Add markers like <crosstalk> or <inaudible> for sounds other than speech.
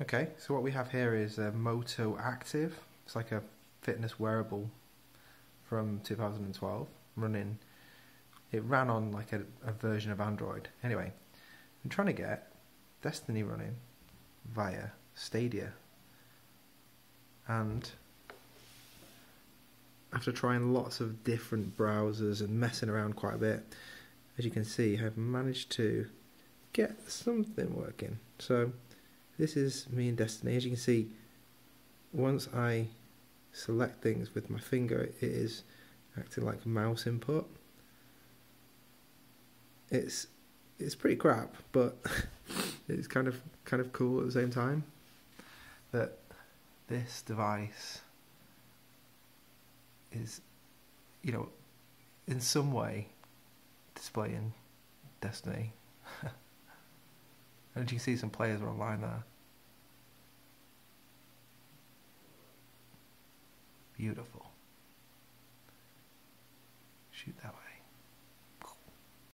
Okay, so what we have here is a MOTOACTV. It's like a fitness wearable from 2012, running. It ran on like a, a version of Android. Anyway, I'm trying to get Destiny running via Stadia, and after trying lots of different browsers and messing around quite a bit, as you can see, I've managed to get something working. So this is me in Destiny. As you can see, once I select things with my finger, it is acting like mouse input. It's it's pretty crap, but <laughs> it's kind of kind of cool at the same time that this device is, you know, in some way displaying Destiny. <laughs> and you can see some players are online there. Beautiful. Shoot that way.